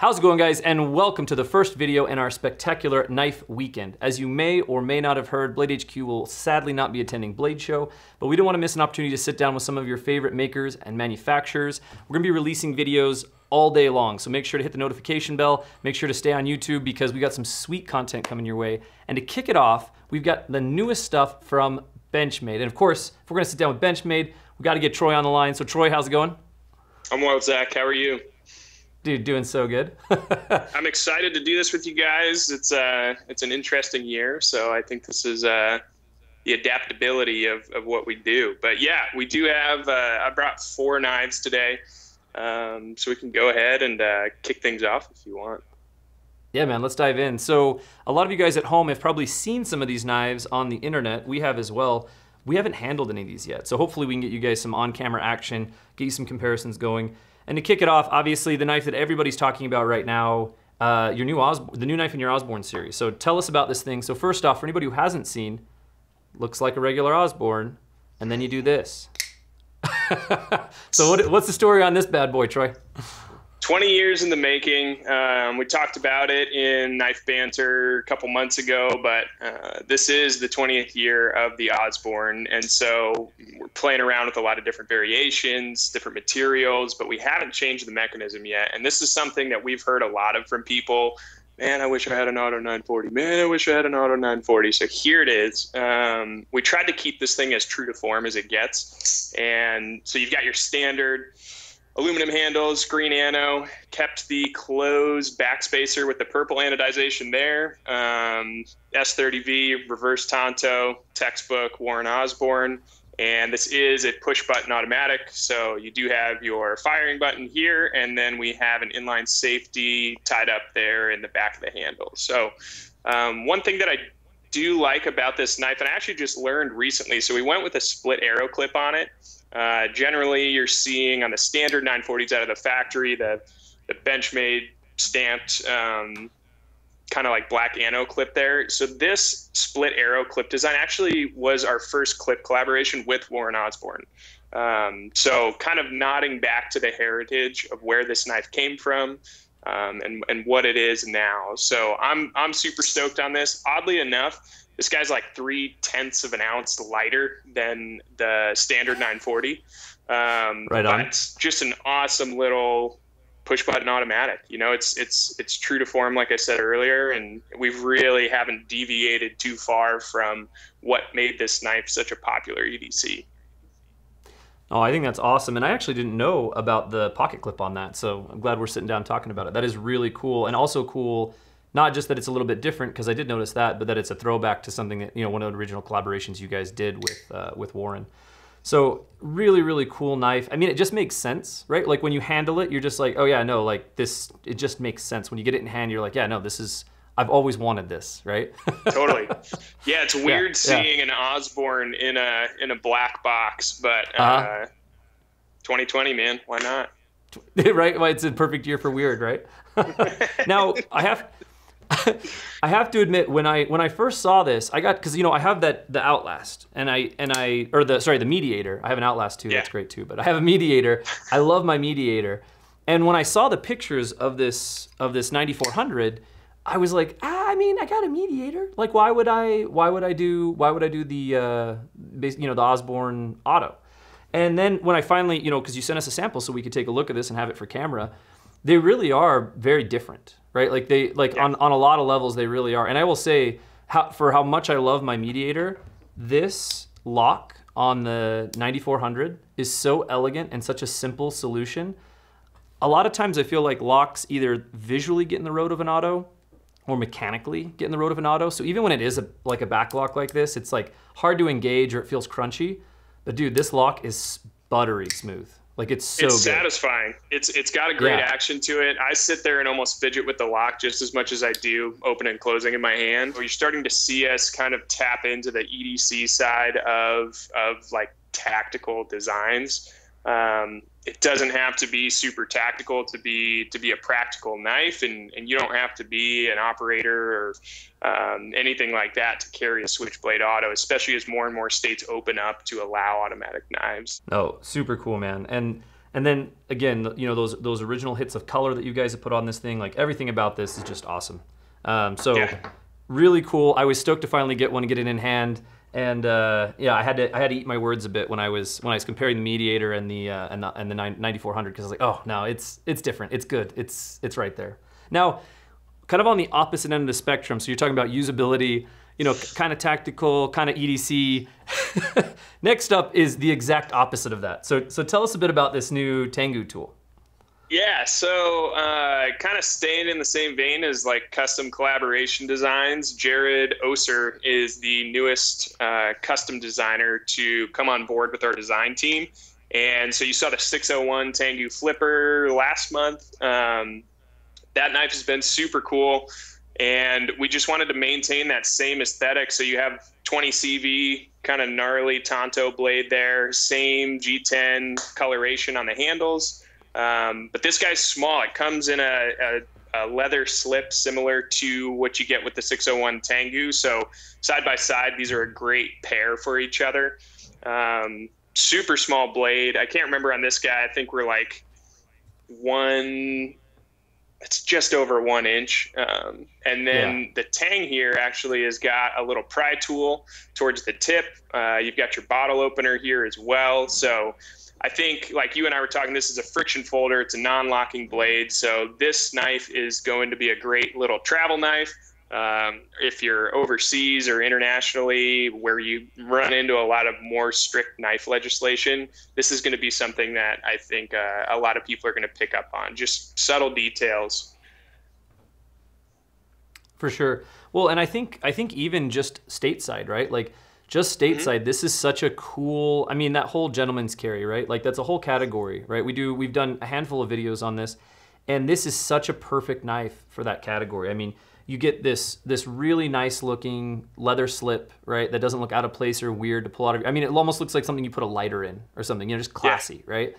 How's it going guys and welcome to the first video in our spectacular knife weekend. As you may or may not have heard, Blade HQ will sadly not be attending Blade Show, but we don't want to miss an opportunity to sit down with some of your favorite makers and manufacturers. We're going to be releasing videos all day long, so make sure to hit the notification bell, make sure to stay on YouTube because we got some sweet content coming your way. And to kick it off, we've got the newest stuff from Benchmade. And of course, if we're going to sit down with Benchmade, we got to get Troy on the line. So Troy, how's it going? I'm well, Zac. How are you? Dude, doing so good. I'm excited to do this with you guys. It's uh, it's an interesting year, so I think this is uh, the adaptability of, of what we do. But yeah, we do have. Uh, I brought four knives today, um, so we can go ahead and uh, kick things off if you want. Yeah, man, let's dive in. So, a lot of you guys at home have probably seen some of these knives on the internet. We have as well. We haven't handled any of these yet. So, hopefully, we can get you guys some on camera action, get you some comparisons going. And to kick it off, obviously the knife that everybody's talking about right now, uh, your new Os the new knife in your Osborne series. So tell us about this thing. So first off, for anybody who hasn't seen, looks like a regular Osborne, and then you do this. so what, what's the story on this bad boy, Troy? 20 years in the making. Um, we talked about it in Knife Banter a couple months ago, but uh, this is the 20th year of the Osborne. And so we're playing around with a lot of different variations, different materials, but we haven't changed the mechanism yet. And this is something that we've heard a lot of from people. Man, I wish I had an Auto 940. Man, I wish I had an Auto 940. So here it is. Um, we tried to keep this thing as true to form as it gets. And so you've got your standard aluminum handles, green ano, kept the closed backspacer with the purple anodization there. Um, S30V, reverse Tanto, textbook, Warren Osborne. And this is a push button automatic. So you do have your firing button here, and then we have an inline safety tied up there in the back of the handle. So um, one thing that I do like about this knife, and I actually just learned recently, so we went with a split arrow clip on it. Uh, generally, you're seeing on the standard 940s out of the factory the the Benchmade stamped um, kind of like black ano clip there. So this split arrow clip design actually was our first clip collaboration with Warren Osborne. Um, so kind of nodding back to the heritage of where this knife came from. Um, and, and what it is now. So I'm I'm super stoked on this. Oddly enough, this guy's like three tenths of an ounce lighter than the standard 940. Um, right on. But it's just an awesome little push button automatic. You know, it's it's it's true to form, like I said earlier, and we really haven't deviated too far from what made this knife such a popular EDC. Oh, I think that's awesome. And I actually didn't know about the pocket clip on that. So I'm glad we're sitting down talking about it. That is really cool. And also cool not just that it's a little bit different, because I did notice that, but that it's a throwback to something that, you know, one of the original collaborations you guys did with, uh, with Warren. So really, really cool knife. I mean, it just makes sense, right? Like when you handle it, you're just like, oh yeah, no, like this, it just makes sense. When you get it in hand, you're like, yeah, no, this is, I've always wanted this, right? totally. Yeah, it's weird yeah, seeing yeah. an Osborne in a in a black box, but uh, uh-huh. 2020, man, why not? right? Well, it's a perfect year for weird, right? now I have I have to admit when I when I first saw this, I got because you know I have that the Outlast and I and I or the sorry the Mediator. I have an Outlast too. Yeah. That's great too. But I have a Mediator. I love my Mediator. And when I saw the pictures of this of this 9400, I was like, ah, I mean, I got a Mediator. Like, why would I? Why would I do? Why would I do the uh, you know the Osborne Auto? And then when I finally, you know, because you sent us a sample so we could take a look at this and have it for camera, they really are very different right? Like they like yeah. on on a lot of levels they really are. And I will say how, for how much I love my mediator, this lock on the 9400 is so elegant and such a simple solution. A lot of times I feel like locks either visually get in the road of an auto or mechanically get in the road of an auto. So even when it is a, like a back lock like this, it's like hard to engage or it feels crunchy. But dude, this lock is buttery smooth. Like it's so it's good. satisfying. It's it's got a great yeah. action to it. I sit there and almost fidget with the lock just as much as I do open and closing in my hand. Or You're starting to see us kind of tap into the EDC side of of like tactical designs. Um, it doesn't have to be super tactical to be to be a practical knife, and, and you don't have to be an operator or um, anything like that to carry a switchblade auto, especially as more and more states open up to allow automatic knives. Oh, super cool, man! And And then again, you know those those original hits of color that you guys have put on this thing, like everything about this is just awesome. Um, so Yeah. really cool. I was stoked to finally get one and get it in hand. And uh, yeah, I had to I had to eat my words a bit when I was when I was comparing the Mediator and the uh, and the, and the 9400 because I was like, oh no, it's it's different. It's good. It's it's right there. Now, kind of on the opposite end of the spectrum. So you're talking about usability, you know, kind of tactical, kind of EDC. Next up is the exact opposite of that. So so tell us a bit about this new Tengu tool. Yeah, so uh, kind of staying in the same vein as like custom collaboration designs, Jared Oeser is the newest uh, custom designer to come on board with our design team. And so you saw the 601 Tengu Flipper last month. Um, that knife has been super cool. And we just wanted to maintain that same aesthetic. So you have 20 CV, kind of gnarly Tanto blade there, same G10 coloration on the handles. Um, but this guy's small. It comes in a, a, a, leather slip similar to what you get with the 601 Tengu. So side by side, these are a great pair for each other. Um, super small blade. I can't remember on this guy. I think we're like one. It's just over one inch. Um, and then Yeah. the Tang here actually has got a little pry tool towards the tip. Uh, you've got your bottle opener here as well. So I think, like you and I were talking, this is a friction folder. It's a non-locking blade, so this knife is going to be a great little travel knife. Um, if you're overseas or internationally, where you run into a lot of more strict knife legislation, this is going to be something that I think uh, a lot of people are going to pick up on. Just subtle details. For sure. Well, and I think I think even just stateside, right? Like just mm-hmm. stateside, this is such a cool. I mean, that whole gentleman's carry, right? Like that's a whole category, right? We do we've done a handful of videos on this, and this is such a perfect knife for that category. I mean, you get this this really nice looking leather slip, right? That doesn't look out of place or weird to pull out of. I mean, it almost looks like something you put a lighter in or something. You know, just classy, right?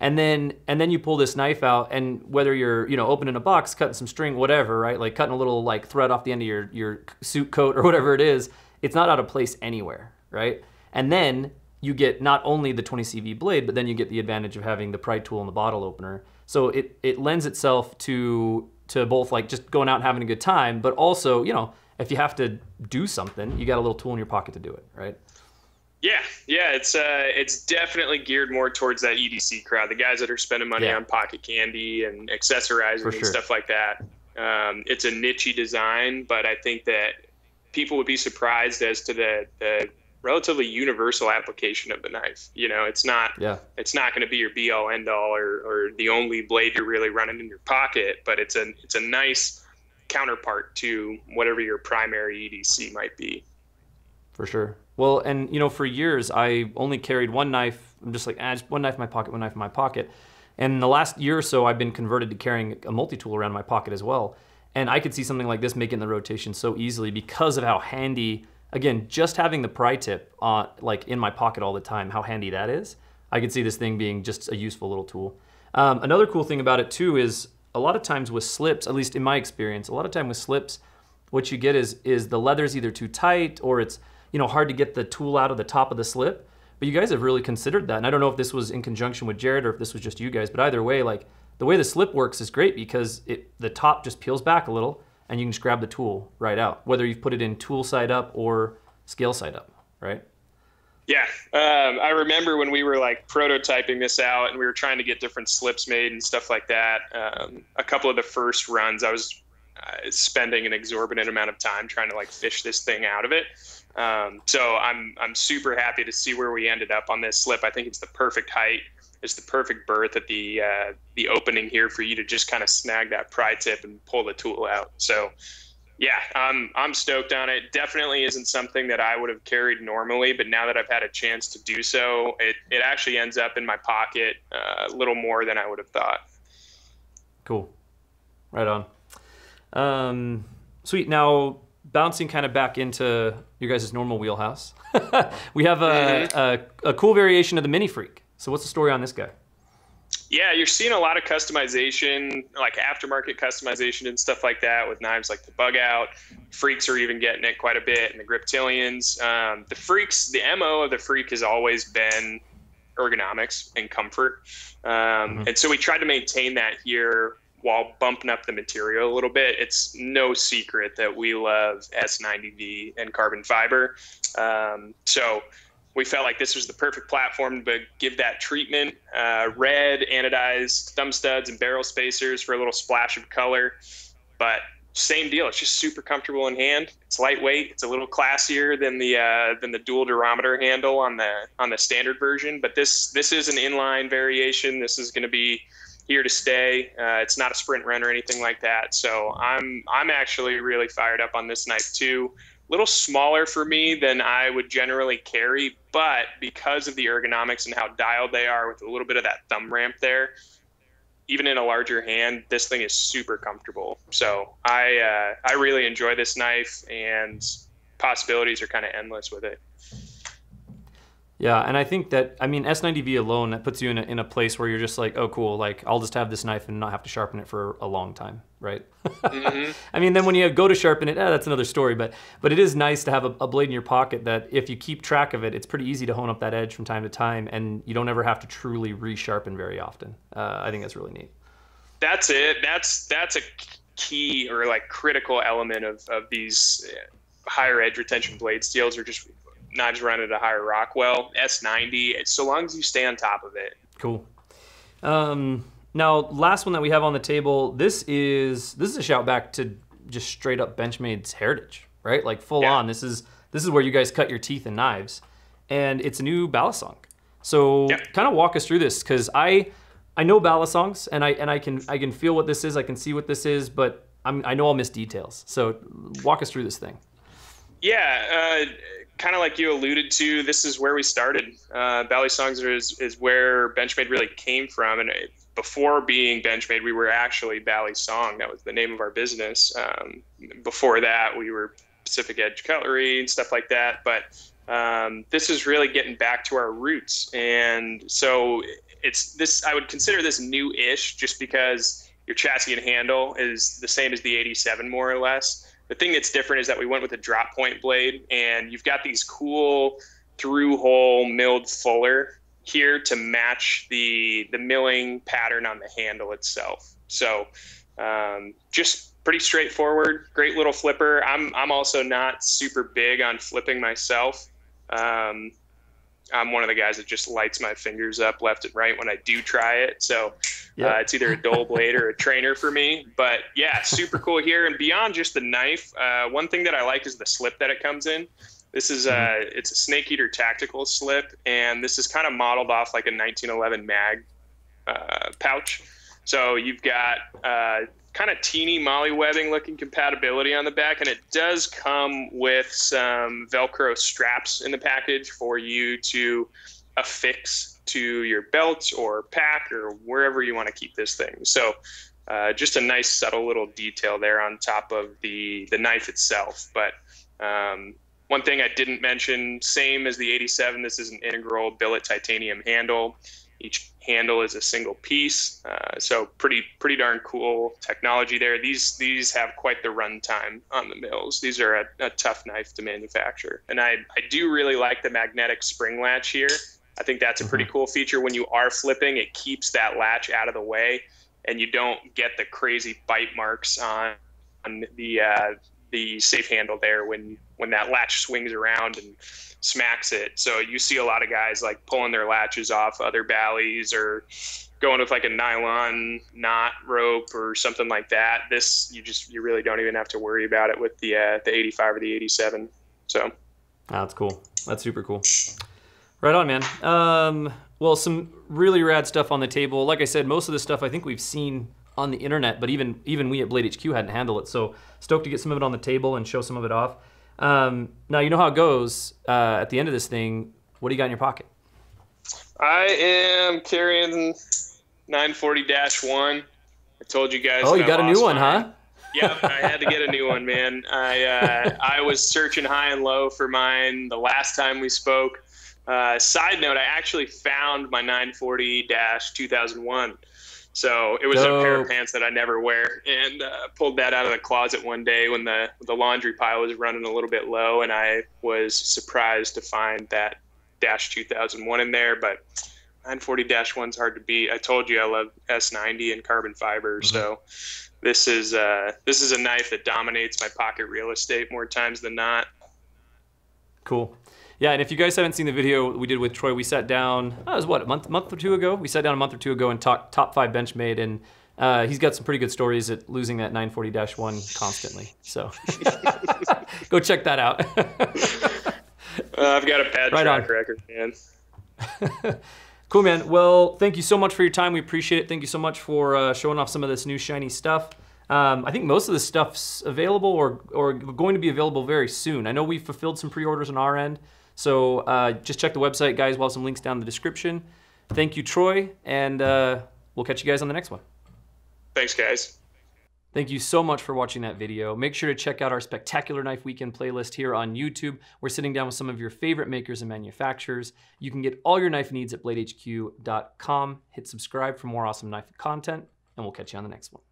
and then and then you pull this knife out and whether you're you know opening a box cutting some string whatever right like cutting a little like thread off the end of your your suit coat or whatever it is it's not out of place anywhere right and then you get not only the 20 cv blade but then you get the advantage of having the pry tool and the bottle opener so it it lends itself to to both like just going out and having a good time but also you know if you have to do something you got a little tool in your pocket to do it right Yeah, yeah, it's uh, it's definitely geared more towards that EDC crowd, the guys that are spending money Yeah. on pocket candy and accessorizing For and sure. stuff like that. Um, it's a nichey design, but I think that people would be surprised as to the, the relatively universal application of the knife. You know, it's not yeah it's not going to be your be all end all or, or the only blade you're really running in your pocket, but it's a it's a nice counterpart to whatever your primary EDC might be. For sure. Well, and you know, for years I only carried one knife. I'm just like, ah, just one knife in my pocket, one knife in my pocket. And in the last year or so, I've been converted to carrying a multi-tool around my pocket as well. And I could see something like this making the rotation so easily because of how handy. Again, just having the pry tip on, like in my pocket all the time, how handy that is. I could see this thing being just a useful little tool. Um, another cool thing about it too is a lot of times with slips, at least in my experience, a lot of time with slips, what you get is is the leather's either too tight or it's you know hard to get the tool out of the top of the slip. But you guys have really considered that, and I don't know if this was in conjunction with Jared or if this was just you guys. But either way, like the way the slip works is great because it the top just peels back a little, and you can just grab the tool right out, whether you've put it in tool side up or scale side up, right? Yeah, um, I remember when we were like prototyping this out and we were trying to get different slips made and stuff like that. Um, a couple of the first runs, I was uh, spending an exorbitant amount of time trying to like fish this thing out of it. Um, so I'm I'm super happy to see where we ended up on this slip. I think it's the perfect height. It's the perfect berth at the uh, the opening here for you to just kind of snag that pry tip and pull the tool out. So yeah, I'm I'm stoked on it. Definitely isn't something that I would have carried normally, but now that I've had a chance to do so, it, it actually ends up in my pocket uh, a little more than I would have thought. Cool. Right on. Um, sweet. Now, bouncing kind of back into your guys' normal wheelhouse, we have a, a, a cool variation of the Mini Freek. So, what's the story on this guy? Yeah, you're seeing a lot of customization, like aftermarket customization and stuff like that with knives like the Bug Out. Freeks are even getting it quite a bit, and the Griptilians. Um, the Freeks, the MO of the Freek has always been ergonomics and comfort. Um, mm-hmm. And so we tried to maintain that here while bumping up the material a little bit. It's no secret that we love S90V and carbon fiber. Um, so we felt like this was the perfect platform to give that treatment. Uh, red anodized thumb studs and barrel spacers for a little splash of color. But same deal. It's just super comfortable in hand. It's lightweight. It's a little classier than the uh, than the dual durometer handle on the on the standard version. But this this is an inline variation. This is going to be here to stay. Uh, it's not a sprint run or anything like that. So I'm I'm actually really fired up on this knife too. Little smaller for me than I would generally carry, but because of the ergonomics and how dialed they are with a little bit of that thumb ramp there, even in a larger hand, this thing is super comfortable. So I uh, I really enjoy this knife, and possibilities are kind of endless with it. Yeah, and I think that I mean S90V alone that puts you in a, in a place where you're just like, oh, cool, like I'll just have this knife and not have to sharpen it for a long time, right? Mm-hmm. I mean, then when you go to sharpen it, eh, that's another story. But but it is nice to have a, a, blade in your pocket that if you keep track of it, it's pretty easy to hone up that edge from time to time, and you don't ever have to truly resharpen very often. Uh, I think that's really neat. That's it. That's that's a key or like critical element of of these higher edge retention blade steels, or just knives run at a higher Rockwell S90. So long as you stay on top of it. Cool. Um, now, last one that we have on the table. This is this is a shout back to just straight up Benchmade's heritage, right? Like full yeah. on. This is this is where you guys cut your teeth in knives, and it's a new Balisong. So yeah. kind of walk us through this because I I know Balisongs and I and I can I can feel what this is. I can see what this is, but I'm, I know I'll miss details. So walk us through this thing. Yeah, uh, kind of like you alluded to, this is where we started. Uh, Balisongs is, is where Benchmade really came from. And it, before being Benchmade, we were actually Bali-Song. That was the name of our business. Um, before that, we were Pacific Edge Cutlery and stuff like that. But um, this is really getting back to our roots. And so it's this, I would consider this new ish just because your chassis and handle is the same as the 87 more or less. The thing that's different is that we went with a drop point blade, and you've got these cool through hole milled fuller here to match the the milling pattern on the handle itself. So um, just pretty straightforward, great little flipper. I'm I'm also not super big on flipping myself. Um, I'm one of the guys that just lights my fingers up left and right when I do try it. So yep. uh, it's either a dull blade or a trainer for me. But yeah, super cool here. And beyond just the knife, uh, one thing that I like is the slip that it comes in. This is a mm-hmm. it's a Snake Eater tactical slip, and this is kind of modeled off like a 1911 mag uh, pouch. So you've got uh, kind of teeny MOLLE webbing looking compatibility on the back, and it does come with some Velcro straps in the package for you to affix to your belt or pack or wherever you want to keep this thing. So uh, just a nice subtle little detail there on top of the the knife itself. But um, one thing I didn't mention, same as the 87, this is an integral billet titanium handle. Each handle is a single piece, uh, so pretty pretty darn cool technology there. These these have quite the runtime on the mills. These are a, a tough knife to manufacture, and I I do really like the magnetic spring latch here. I think that's a pretty mm-hmm. cool feature. When you are flipping, it keeps that latch out of the way, and you don't get the crazy bite marks on, on the uh, the safe handle there when when that latch swings around and smacks it. So you see a lot of guys like pulling their latches off other Bally's or going with like a nylon knot rope or something like that. This you just you really don't even have to worry about it with the uh, the 85 or the 87. So that's cool. That's super cool. Right on, man. Um, well, some really rad stuff on the table. Like I said, most of the stuff I think we've seen on the internet, but even even we at Blade HQ hadn't handled it. So stoked to get some of it on the table and show some of it off. Um, now you know how it goes. Uh, at the end of this thing, what do you got in your pocket? I am carrying 940-1. I told you guys. Oh, you got a new one, huh? yep, I had to get a new one, man. I uh, I was searching high and low for mine the last time we spoke. Uh, side note, I actually found my 940-2001 so it was Dope. a pair of pants that I never wear, and uh, pulled that out of the closet one day when the the laundry pile was running a little bit low, and I was surprised to find that Dash 2001 in there. But 940-1's hard to beat. I told you I love S90 and carbon fiber, mm-hmm. so this is uh, this is a knife that dominates my pocket real estate more times than not. Cool. Yeah, and if you guys haven't seen the video we did with Troy, we sat down. Oh, it was what a month, month or two ago. We sat down a month or two ago and talked top five Benchmade, and uh, he's got some pretty good stories at losing that 940-1 constantly. So go check that out. uh, I've got a bad right track on. record, man. cool, man. Well, thank you so much for your time. We appreciate it. Thank you so much for uh, showing off some of this new shiny stuff. Um, I think most of the stuff's available or, or going to be available very soon. I know we've fulfilled some pre-orders on our end. So uh, just check the website, guys. We'll have some links down in the description. Thank you, Troy, and uh, we'll catch you guys on the next one. Thanks, guys. Thank you so much for watching that video. Make sure to check out our Spectacular Knife Weekend playlist here on YouTube. We're sitting down with some of your favorite makers and manufacturers. You can get all your knife needs at bladehq.com. Hit subscribe for more awesome knife content, and we'll catch you on the next one.